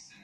Jason